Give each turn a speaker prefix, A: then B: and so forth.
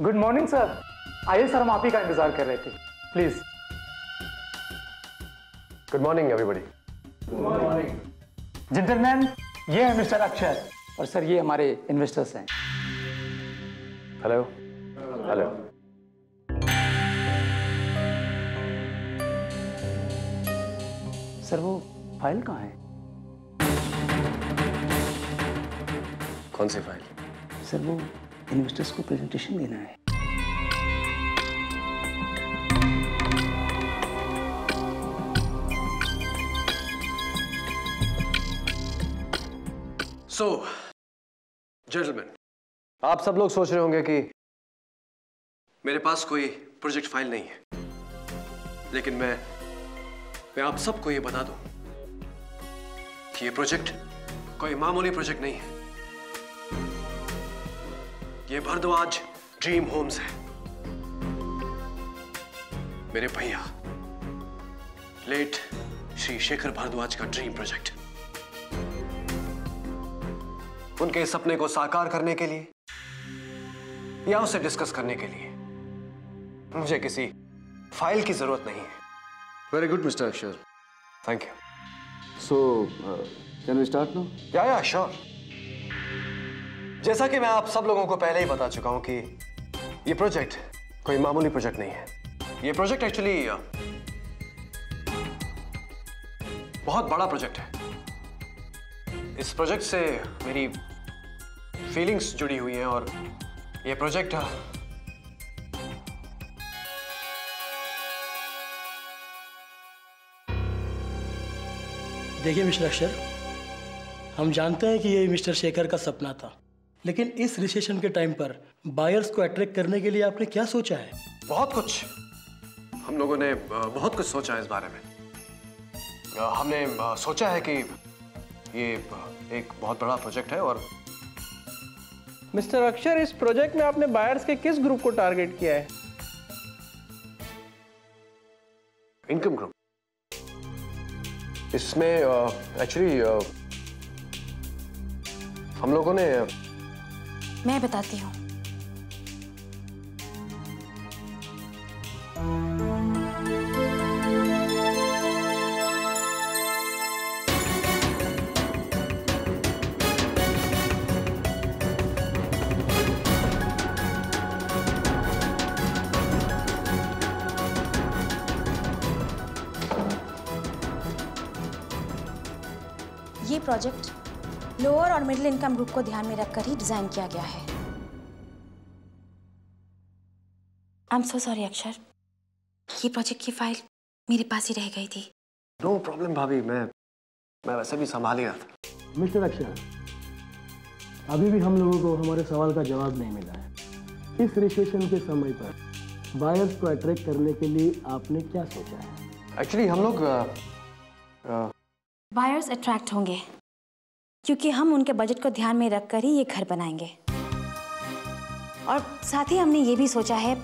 A: Good morning sir आइए sir हम आप ही का इंतज़ार कर रहे थे। Please
B: good morning everybody
A: gentleman ये है मिस्टर अक्षर। और सर ये हमारे इन्वेस्टर्स हैं।
B: हेलो हेलो
A: सर वो फ़ाइल कहाँ है?
B: कौन सी फ़ाइल
A: सर वो इन्वेस्टर्स को प्रेजेंटेशन देना है।
B: सो so, जेंटलमैन आप सब लोग सोच रहे होंगे कि मेरे पास कोई प्रोजेक्ट फ़ाइल नहीं है लेकिन मैं मैं आप सबको ये बता दूँ कि ये प्रोजेक्ट कोई मामूली प्रोजेक्ट नहीं है। ये भरद्वाज ड्रीम होम्स है। मेरे भैया लेट श्री शेखर भारद्वाज का ड्रीम प्रोजेक्ट उनके सपने को साकार करने के लिए या उसे डिस्कस करने के लिए मुझे किसी फ़ाइल की ज़रूरत नहीं है।
C: Very good mister Akshar.
B: Thank you
C: so can we start now?
B: या या श्योर जैसा कि मैं आप सब लोगों को पहले ही बता चुका हूँ कि ये प्रोजेक्ट कोई मामूली प्रोजेक्ट नहीं है। ये प्रोजेक्ट एक्चुअली बहुत बड़ा प्रोजेक्ट है। इस प्रोजेक्ट से मेरी फीलिंग्स जुड़ी हुई हैं और ये प्रोजेक्ट
D: देखिए मिस्टर अक्षर, हम जानते हैं कि ये मिस्टर शेखर का सपना था। लेकिन इस रिसेशन के टाइम पर बायर्स को अट्रैक्ट करने के लिए आपने क्या सोचा है?
B: बहुत कुछ। हम लोगों ने बहुत कुछ सोचा है इस बारे में। हमने सोचा है कि ये एक बहुत बड़ा प्रोजेक्ट है और
E: मिस्टर अक्षर इस प्रोजेक्ट में आपने बायर्स के किस ग्रुप को टारगेट किया है?
B: इनकम ग्रुप इसमें एक्चुअली हम लोगों ने
F: मैं बताती हूँ। ये प्रोजेक्ट लोअर और मिडिल इनकम ग्रुप को ध्यान में रखकर ही डिज़ाइन किया गया है। आई एम सो सॉरी अक्षर। ये प्रोजेक्ट की फ़ाइल मेरे पास ही रह गई थी।
B: नो प्रॉब्लम भाभी। मैं मैं वैसे भी संभाल ही रहा था।
D: मिस्टर अक्षर अभी भी हम लोगों को हमारे सवाल का जवाब नहीं मिला है। इस रिसेशन के समय पर बायर्स को अट्रैक्ट करने के लिए आपने क्या सोचा है?
B: एक्चुअली हम लोग
F: बायर्स अट्रैक्ट होंगे। क्योंकि हम उनके बजट को ध्यान में रखकर ही ये घर बनाएँगे। और साथ ही हमने ये भी सोचा है